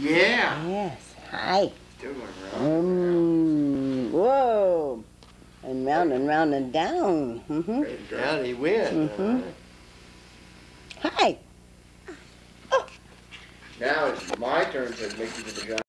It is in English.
Yeah. Yes. Hi. Um. whoa. And round and round and down. hmm Down he went. Mhm. Hi. Oh. Now it's my turn to make you the guy.